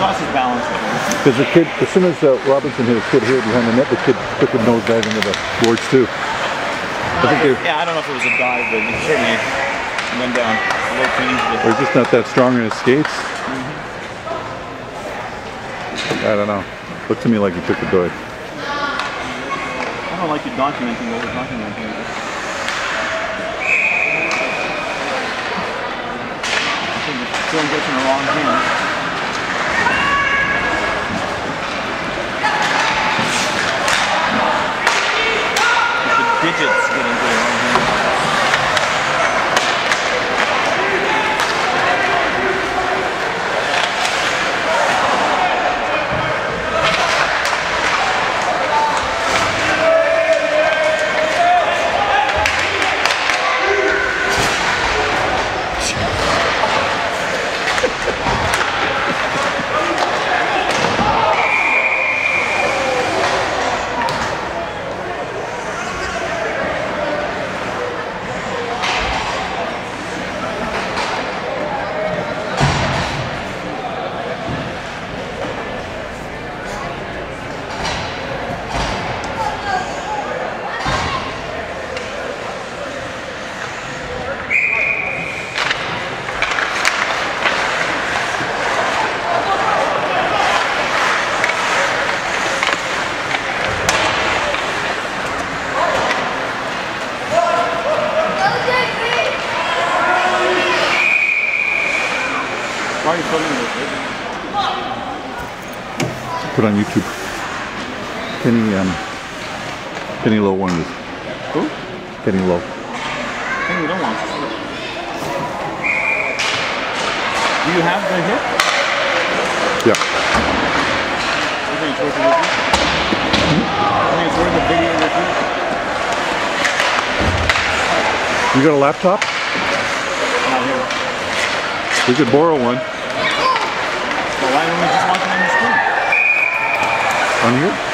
lost his balance. Because the kid, as soon as uh, Robinson hit a kid here behind the net, the kid took a nose dive into the boards too. I think they Yeah, I don't know if it was a dive, but he certainly went down a little too easily. or just not that strong in his skates. I don't know. Looked to me like he took a dive. I don't like you documenting what we're documenting. I think the film gets in the wrong hands. The digits get into the wrong hands. Why are you filming this? dude? Put on YouTube. Kenny, um, Kenny Lowe wanted this. Who? Kenny Lowe. I think we don't this. Do you have the hip? Yeah. I think it's worth a review. I think it's worth a video review. You got a laptop? Not here. We could borrow one. Well, why don't we just watch it on the screen? On here?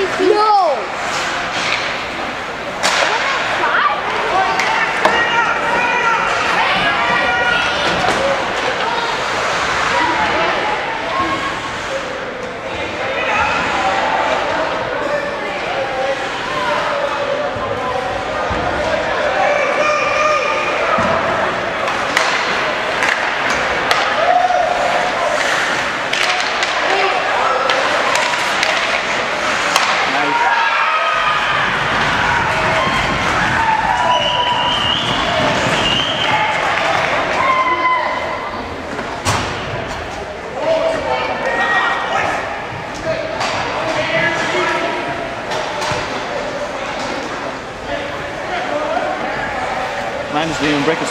No!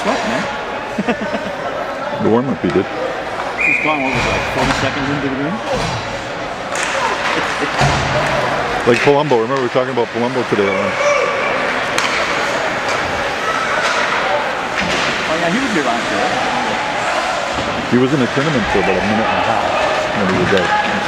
Sweat, man. The warm up he did. He's gone, what was it, like 40 seconds into the game? Like Palumbo. Remember we were talking about Palumbo today. uh, Oh yeah, he was here last year. He was in a tournament for about a minute and a half when he was out.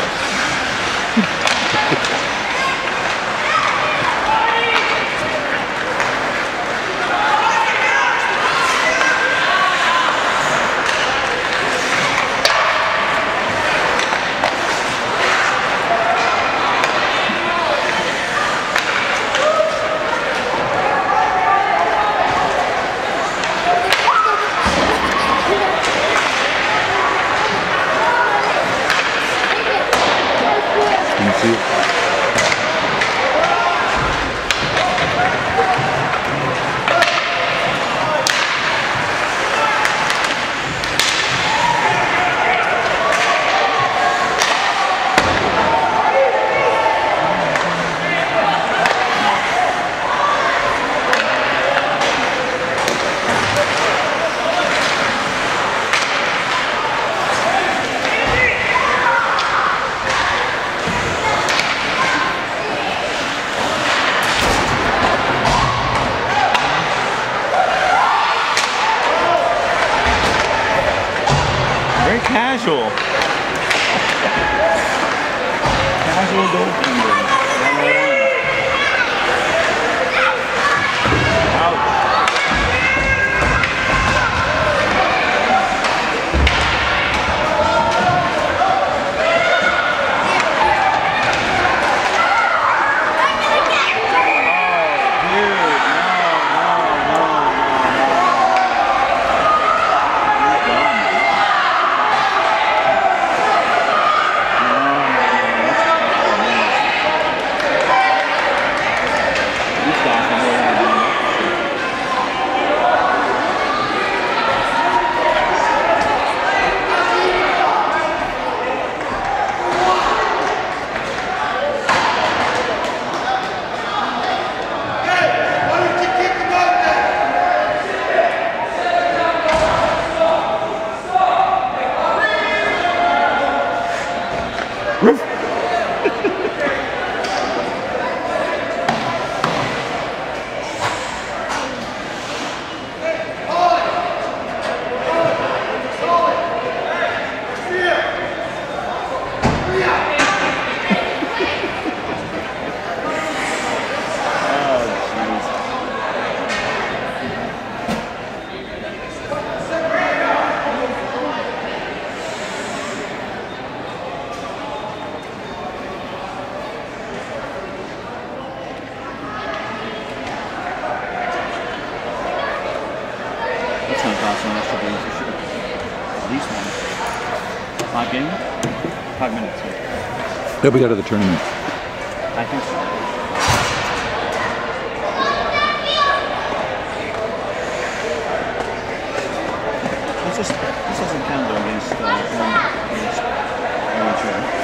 Casual. Casual goaltender. Five minutes. They'll be out of the tournament. I think so. This, is, this doesn't count though against, uh, home- against OHL.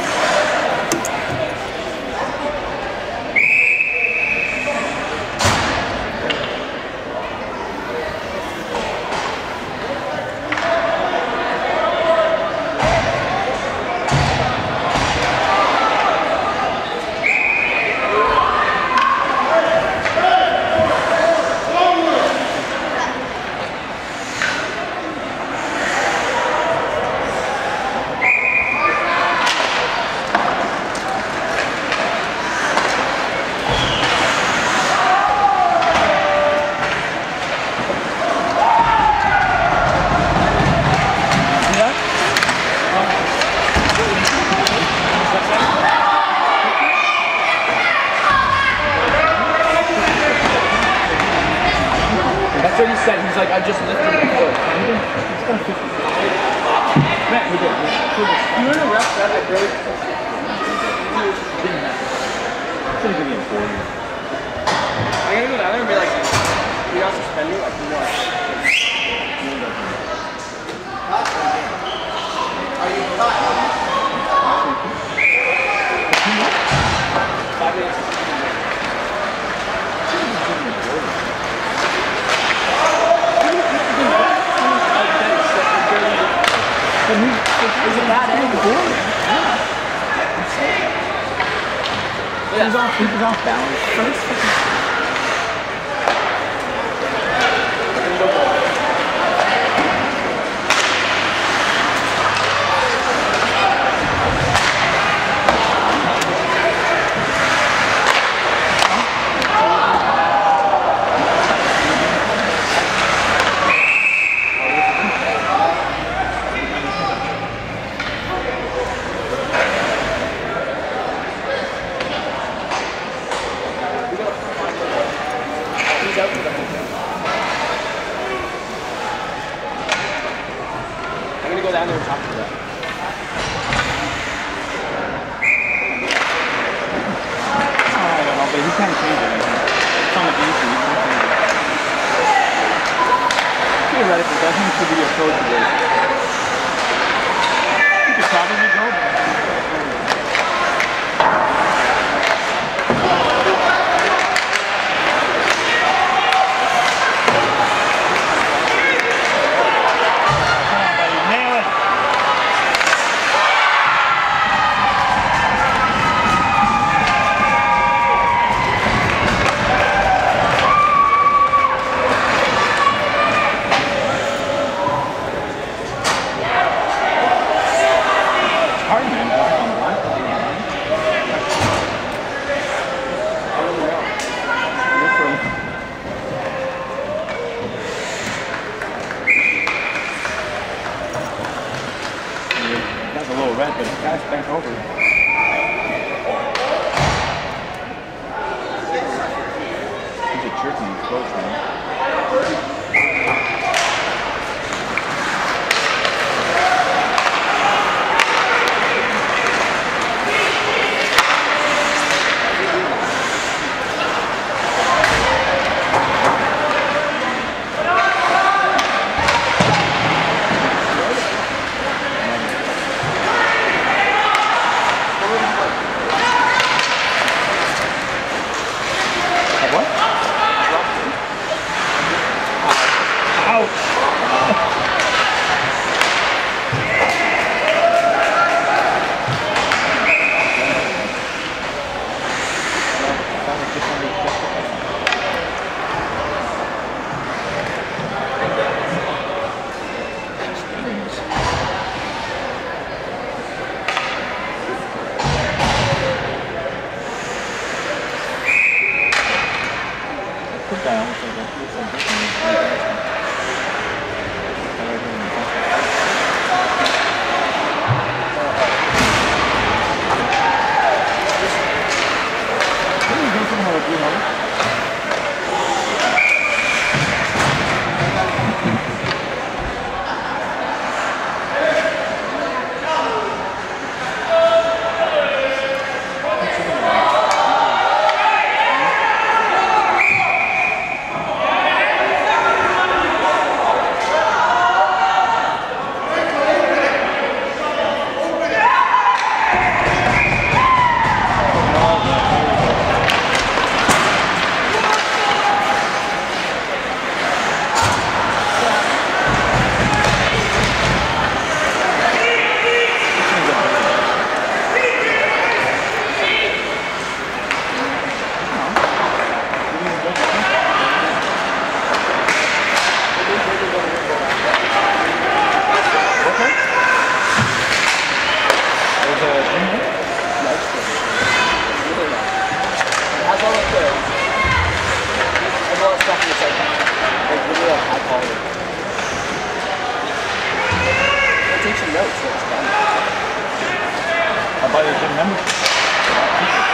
That's what he said. He's like, I just lifted the foot. Matt. You in a ref that like really Didn't happen. Should have given you a 40. I'm gonna go down there and be like, we got suspended like what? Five minutes. Is it that angle? He was off, he was off balance. First down there and talk to them. I don't know, but he can't change it. It's on the easy. He can't change it. Theoretically, that seems to be your approach today. You could probably go Roseman. Feuer genommen.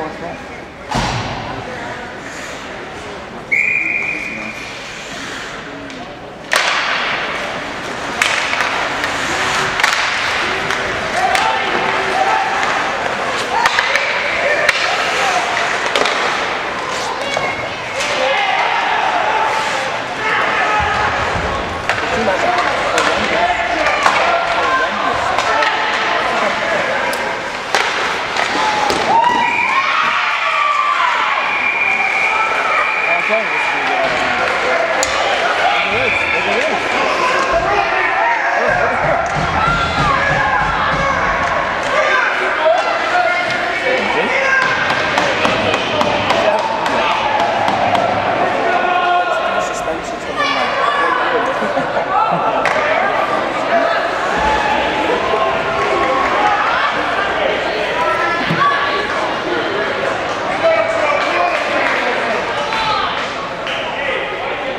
Where's the fourth row? Too much horrendous. Horrendous. I'll tell you this is the Look at this. Look at this. Suspensions from like.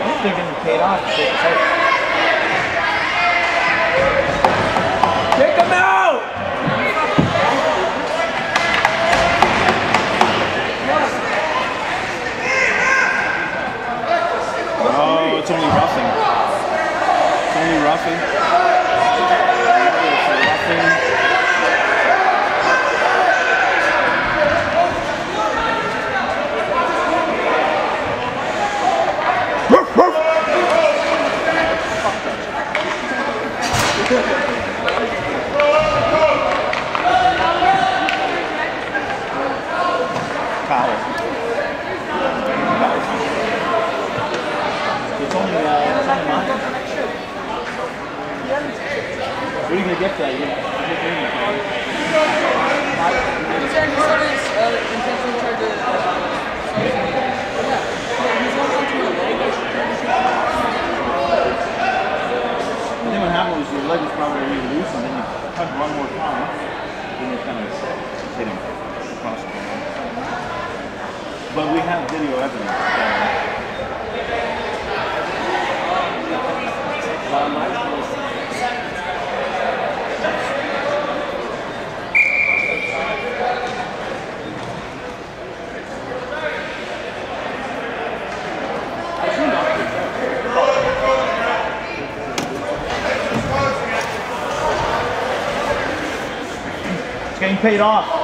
I'm thinking you paid off to take a photo. Take him out! Oh, it's only roughing. It's only roughing. It's roughing. Foul. Foul. get that yet. He's saying he started uh, intentionally tried to. Uh, yeah. He's one onto my leg. I should try to shoot. I think what happened was your leg was probably really loose, and then you touch one more time, then you kind of hit him across the. But we have video evidence. Paid off.